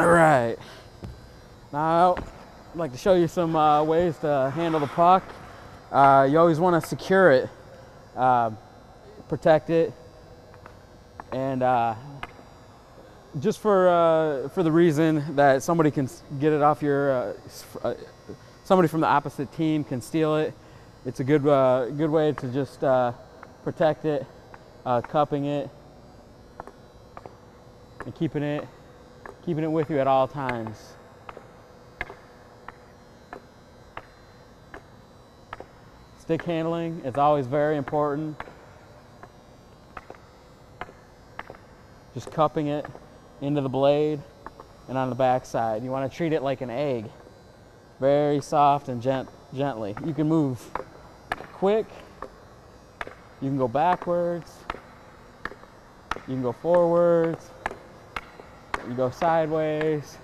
All right. Now, I'd like to show you some uh, ways to handle the puck. Uh, you always want to secure it, uh, protect it, and uh, just for uh, for the reason that somebody can get it off your, uh, somebody from the opposite team can steal it. It's a good good way to just protect it, cupping it, and keeping it keeping it with you at all times. Stick handling is always very important. Just cupping it into the blade and on the backside. You want to treat it like an egg. Very soft and gent- gently. You can move quick. You can go backwards. You can go forwards. You go sideways.